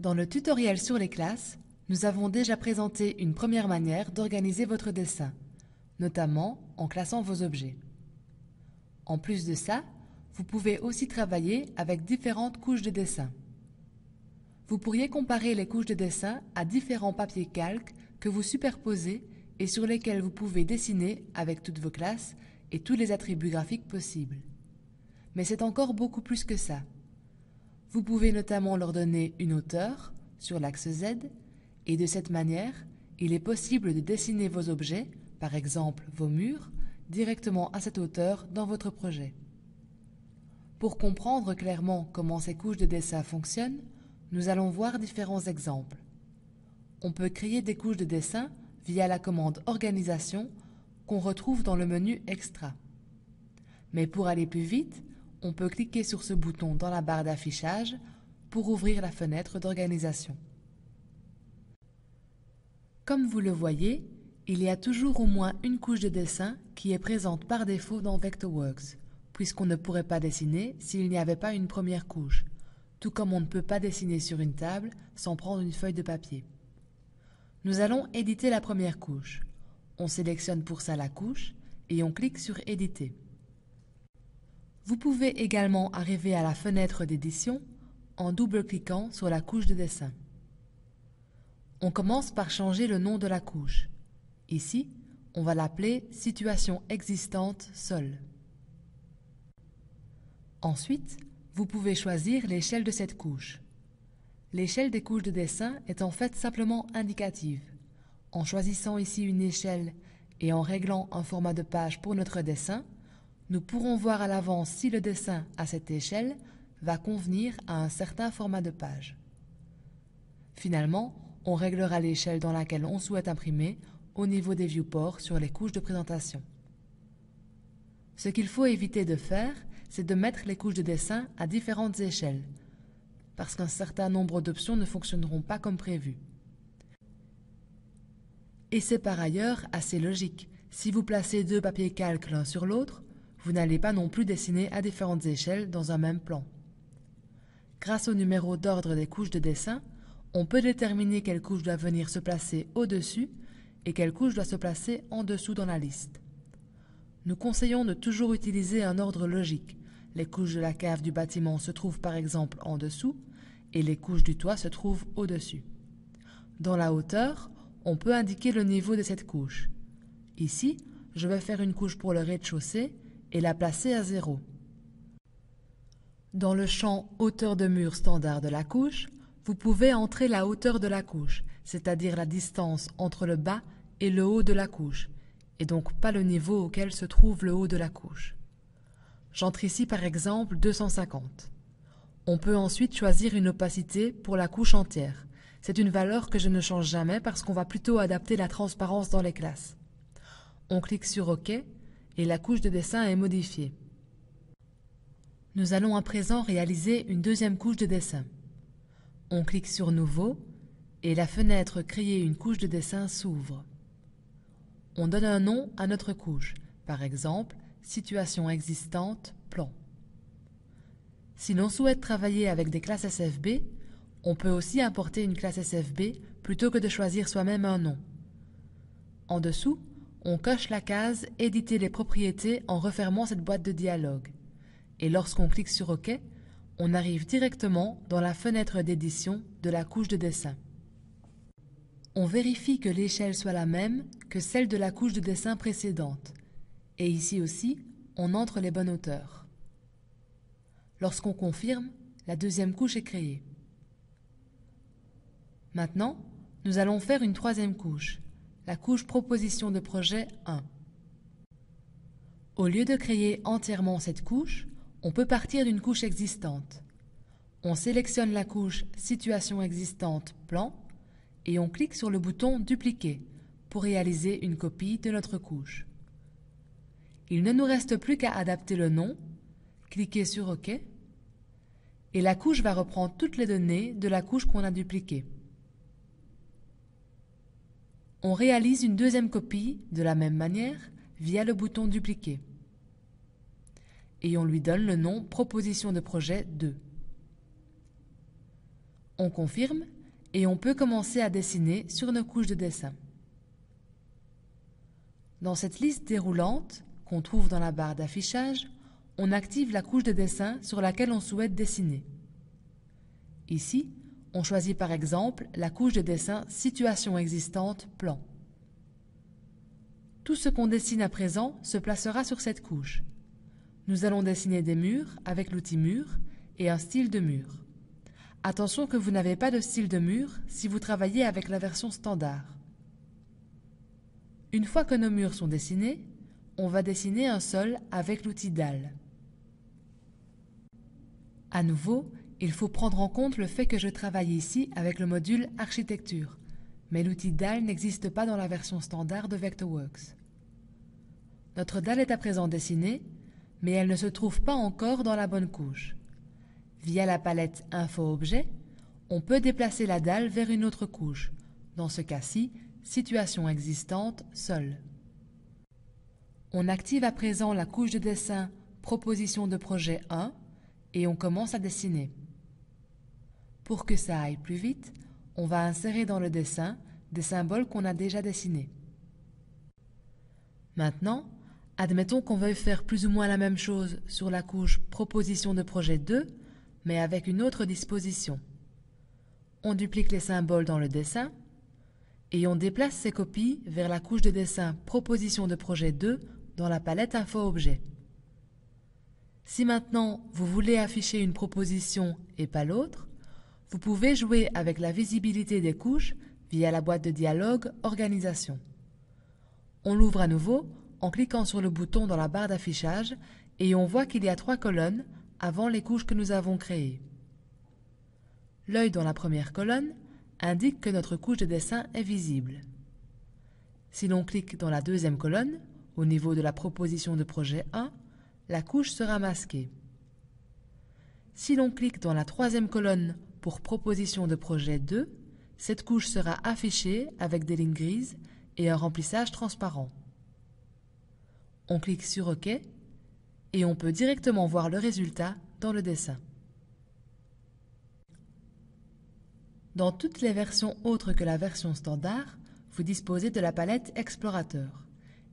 Dans le tutoriel sur les classes, nous avons déjà présenté une première manière d'organiser votre dessin, notamment en classant vos objets. En plus de ça, vous pouvez aussi travailler avec différentes couches de dessin. Vous pourriez comparer les couches de dessin à différents papiers calques que vous superposez et sur lesquels vous pouvez dessiner avec toutes vos classes et tous les attributs graphiques possibles. Mais c'est encore beaucoup plus que ça. Vous pouvez notamment leur donner une hauteur sur l'axe Z et de cette manière, il est possible de dessiner vos objets, par exemple vos murs, directement à cette hauteur dans votre projet. Pour comprendre clairement comment ces couches de dessin fonctionnent, nous allons voir différents exemples. On peut créer des couches de dessin via la commande Organisation qu'on retrouve dans le menu Extra. Mais pour aller plus vite, on peut cliquer sur ce bouton dans la barre d'affichage pour ouvrir la fenêtre d'organisation. Comme vous le voyez, il y a toujours au moins une couche de dessin qui est présente par défaut dans Vectorworks, puisqu'on ne pourrait pas dessiner s'il n'y avait pas une première couche, tout comme on ne peut pas dessiner sur une table sans prendre une feuille de papier. Nous allons éditer la première couche. On sélectionne pour ça la couche et on clique sur Éditer. Vous pouvez également arriver à la fenêtre d'édition en double-cliquant sur la couche de dessin. On commence par changer le nom de la couche. Ici, on va l'appeler Situation existante Sol. Ensuite, vous pouvez choisir l'échelle de cette couche. L'échelle des couches de dessin est en fait simplement indicative. En choisissant ici une échelle et en réglant un format de page pour notre dessin, nous pourrons voir à l'avance si le dessin à cette échelle va convenir à un certain format de page. Finalement, on réglera l'échelle dans laquelle on souhaite imprimer au niveau des viewports sur les couches de présentation. Ce qu'il faut éviter de faire, c'est de mettre les couches de dessin à différentes échelles, parce qu'un certain nombre d'options ne fonctionneront pas comme prévu. Et c'est par ailleurs assez logique. Si vous placez deux papiers calques l'un sur l'autre, vous n'allez pas non plus dessiner à différentes échelles dans un même plan. Grâce au numéro d'ordre des couches de dessin, on peut déterminer quelle couche doit venir se placer au-dessus et quelle couche doit se placer en dessous dans la liste. Nous conseillons de toujours utiliser un ordre logique. Les couches de la cave du bâtiment se trouvent par exemple en dessous et les couches du toit se trouvent au-dessus. Dans la hauteur, on peut indiquer le niveau de cette couche. Ici, je vais faire une couche pour le rez-de-chaussée et la placer à zéro. Dans le champ hauteur de mur standard de la couche, vous pouvez entrer la hauteur de la couche, c'est-à-dire la distance entre le bas et le haut de la couche, et donc pas le niveau auquel se trouve le haut de la couche. J'entre ici par exemple 250. On peut ensuite choisir une opacité pour la couche entière. C'est une valeur que je ne change jamais parce qu'on va plutôt adapter la transparence dans les classes. On clique sur OK et la couche de dessin est modifiée. Nous allons à présent réaliser une deuxième couche de dessin. On clique sur Nouveau et la fenêtre Créer une couche de dessin s'ouvre. On donne un nom à notre couche, par exemple Situation existante, plan. Si l'on souhaite travailler avec des classes SFB, on peut aussi importer une classe SFB plutôt que de choisir soi-même un nom. En dessous, on coche la case Éditer les propriétés en refermant cette boîte de dialogue. Et lorsqu'on clique sur OK, on arrive directement dans la fenêtre d'édition de la couche de dessin. On vérifie que l'échelle soit la même que celle de la couche de dessin précédente. Et ici aussi, on entre les bonnes hauteurs. Lorsqu'on confirme, la deuxième couche est créée. Maintenant, nous allons faire une troisième couche, la couche Proposition de projet 1. Au lieu de créer entièrement cette couche, on peut partir d'une couche existante. On sélectionne la couche Situation existante Plan et on clique sur le bouton Dupliquer pour réaliser une copie de notre couche. Il ne nous reste plus qu'à adapter le nom, cliquer sur OK, et la couche va reprendre toutes les données de la couche qu'on a dupliquée. On réalise une deuxième copie de la même manière via le bouton Dupliquer. Et on lui donne le nom Proposition de projet 2. On confirme et on peut commencer à dessiner sur nos couches de dessin. Dans cette liste déroulante qu'on trouve dans la barre d'affichage, on active la couche de dessin sur laquelle on souhaite dessiner. Ici, on choisit par exemple la couche de dessin Situation existante Plan. Tout ce qu'on dessine à présent se placera sur cette couche. Nous allons dessiner des murs avec l'outil mur et un style de mur. Attention que vous n'avez pas de style de mur si vous travaillez avec la version standard. Une fois que nos murs sont dessinés, on va dessiner un sol avec l'outil dalle. À nouveau, il faut prendre en compte le fait que je travaille ici avec le module architecture, mais l'outil dalle n'existe pas dans la version standard de Vectorworks. Notre dalle est à présent dessinée, mais elle ne se trouve pas encore dans la bonne couche. Via la palette Info-Objet, on peut déplacer la dalle vers une autre couche, dans ce cas-ci, Situation existante, Sol. On active à présent la couche de dessin Proposition de projet 1 et on commence à dessiner. Pour que ça aille plus vite, on va insérer dans le dessin des symboles qu'on a déjà dessinés. Maintenant, admettons qu'on veuille faire plus ou moins la même chose sur la couche Proposition de projet 2, mais avec une autre disposition. On duplique les symboles dans le dessin et on déplace ces copies vers la couche de dessin Proposition de projet 2 dans la palette Info-Objet. Si maintenant vous voulez afficher une proposition et pas l'autre, vous pouvez jouer avec la visibilité des couches via la boîte de dialogue Organisation. On l'ouvre à nouveau en cliquant sur le bouton dans la barre d'affichage et on voit qu'il y a trois colonnes avant les couches que nous avons créées. L'œil dans la première colonne indique que notre couche de dessin est visible. Si l'on clique dans la deuxième colonne, au niveau de la proposition de projet 1, la couche sera masquée. Si l'on clique dans la troisième colonne pour proposition de projet 2, cette couche sera affichée avec des lignes grises et un remplissage transparent. On clique sur OK et on peut directement voir le résultat dans le dessin. Dans toutes les versions autres que la version standard, vous disposez de la palette Explorateur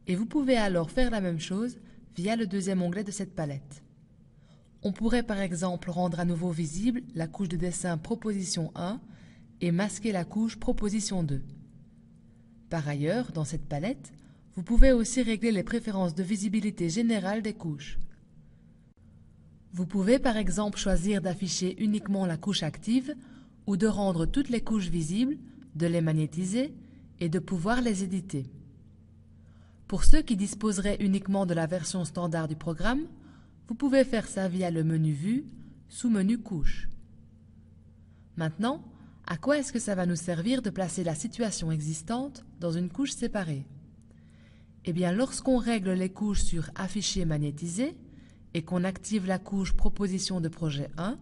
et vous pouvez alors faire la même chose via le deuxième onglet de cette palette. On pourrait par exemple rendre à nouveau visible la couche de dessin Proposition 1 et masquer la couche Proposition 2. Par ailleurs, dans cette palette, vous pouvez aussi régler les préférences de visibilité générale des couches. Vous pouvez par exemple choisir d'afficher uniquement la couche active ou de rendre toutes les couches visibles, de les magnétiser et de pouvoir les éditer. Pour ceux qui disposeraient uniquement de la version standard du programme, vous pouvez faire ça via le menu Vue, sous-menu Couche. Maintenant, à quoi est-ce que ça va nous servir de placer la situation existante dans une couche séparée? Eh bien, lorsqu'on règle les couches sur Afficher magnétisé et qu'on active la couche Proposition de projet 1,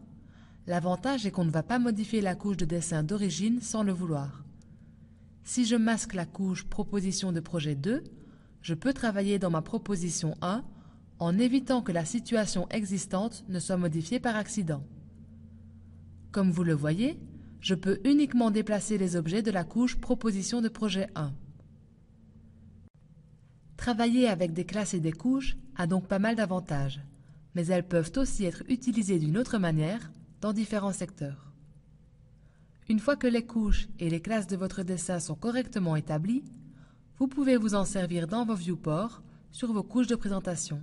l'avantage est qu'on ne va pas modifier la couche de dessin d'origine sans le vouloir. Si je masque la couche Proposition de projet 2, je peux travailler dans ma proposition 1 en évitant que la situation existante ne soit modifiée par accident. Comme vous le voyez, je peux uniquement déplacer les objets de la couche Proposition de projet 1. Travailler avec des classes et des couches a donc pas mal d'avantages, mais elles peuvent aussi être utilisées d'une autre manière dans différents secteurs. Une fois que les couches et les classes de votre dessin sont correctement établies, vous pouvez vous en servir dans vos viewports sur vos couches de présentation.